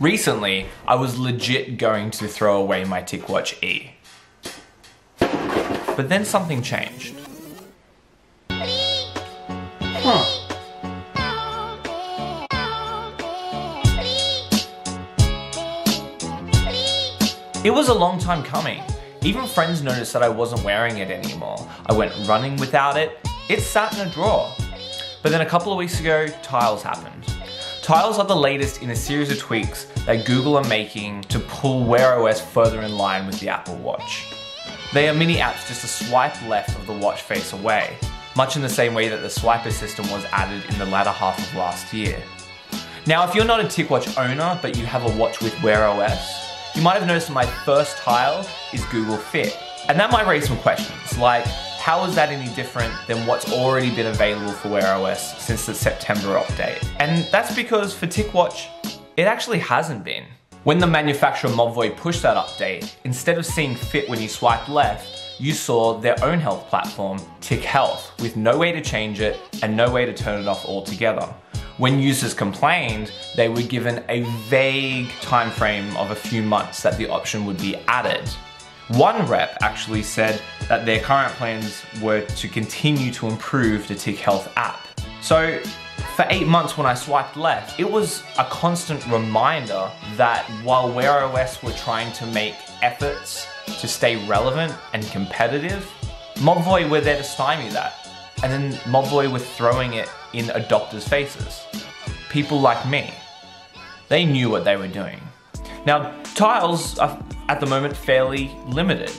Recently, I was legit going to throw away my TicWatch E. But then something changed. Huh. It was a long time coming. Even friends noticed that I wasn't wearing it anymore. I went running without it. It sat in a drawer. But then a couple of weeks ago, Tiles happened. Tiles are the latest in a series of tweaks that Google are making to pull Wear OS further in line with the Apple Watch. They are mini apps just a swipe left of the watch face away, much in the same way that the swiper system was added in the latter half of last year. Now, if you're not a TicWatch owner, but you have a watch with Wear OS, you might have noticed my first tile is Google Fit. And that might raise some questions, like how is that any different than what's already been available for Wear OS since the September update? And that's because for TicWatch, it actually hasn't been. When the manufacturer Mobvoi pushed that update, instead of seeing Fit when you swipe left, you saw their own health platform, TicHealth, with no way to change it and no way to turn it off altogether. When users complained, they were given a vague time frame of a few months that the option would be added. One rep actually said that their current plans were to continue to improve the TicHealth app. So for eight months when I swiped left, it was a constant reminder that while Wear OS were trying to make efforts to stay relevant and competitive, Mobvoi were there to stymie that. And then Mobvoi were throwing it in adopters' faces. People like me. They knew what they were doing. Now, tiles at the moment fairly limited.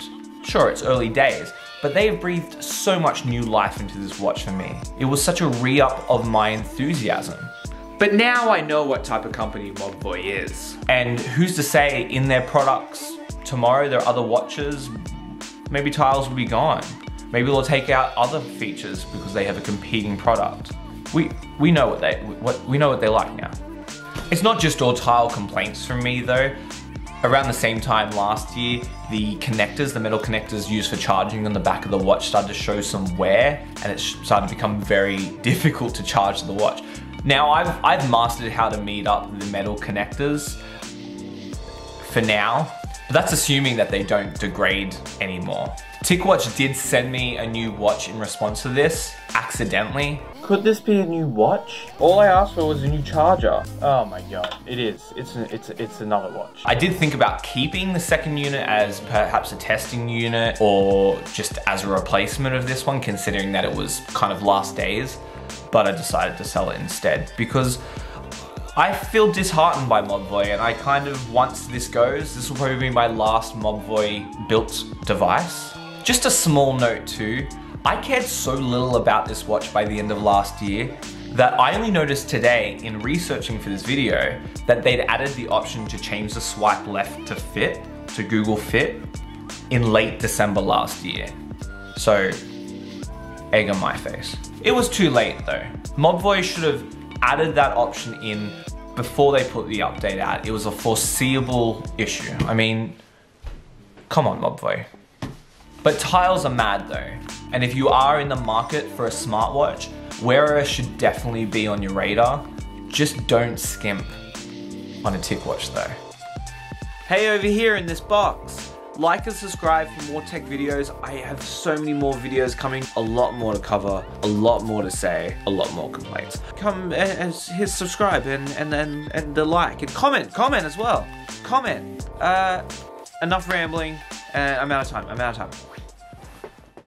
Sure, it's early days, but they have breathed so much new life into this watch for me. It was such a re-up of my enthusiasm. But now I know what type of company Mobvoi is. And who's to say in their products tomorrow, their other watches, maybe tiles will be gone. Maybe they'll take out other features because they have a competing product. We, we know what they, what, we know what they like now. It's not just all tile complaints from me though. Around the same time last year, the connectors, the metal connectors used for charging on the back of the watch started to show some wear and it started to become very difficult to charge the watch. Now I've, I've mastered how to meet up the metal connectors for now, that's assuming that they don't degrade anymore. TicWatch did send me a new watch in response to this, accidentally. Could this be a new watch? All I asked for was a new charger. Oh my god, it is. It's a, it's it's another watch. I did think about keeping the second unit as perhaps a testing unit or just as a replacement of this one, considering that it was kind of last days, but I decided to sell it instead because I feel disheartened by Mobvoi and I kind of, once this goes, this will probably be my last Mobvoi built device. Just a small note too, I cared so little about this watch by the end of last year that I only noticed today in researching for this video that they'd added the option to change the swipe left to fit, to Google Fit, in late December last year. So, egg on my face. It was too late though. Mobvoi should have added that option in before they put the update out. It was a foreseeable issue. I mean, come on Mobvoi. But tiles are mad though. And if you are in the market for a smartwatch, Wear OS should definitely be on your radar. Just don't skimp on a TicWatch though. Hey over here in this box. Like and subscribe for more tech videos. I have so many more videos coming, a lot more to cover, a lot more to say, a lot more complaints. Come and hit subscribe and and and, and the like and comment, comment as well. Comment. Uh, enough rambling. Uh, I'm out of time. I'm out of time.